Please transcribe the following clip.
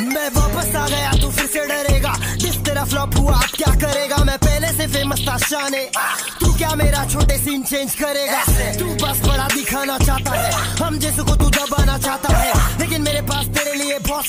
मैं वापस आ गया, तू फिर से डरेगा। जिस तरह फ्लॉप हुआ, अब क्या करेगा? मैं पहले से फ़ेमस था, शाने। तू क्या मेरा छोटे सीन चेंज करेगा? तू बस बड़ा दिखाना चाहता है। हम जैसे को तू दबाना चाहता है। लेकिन मेरे पास तेरे लिए बहुत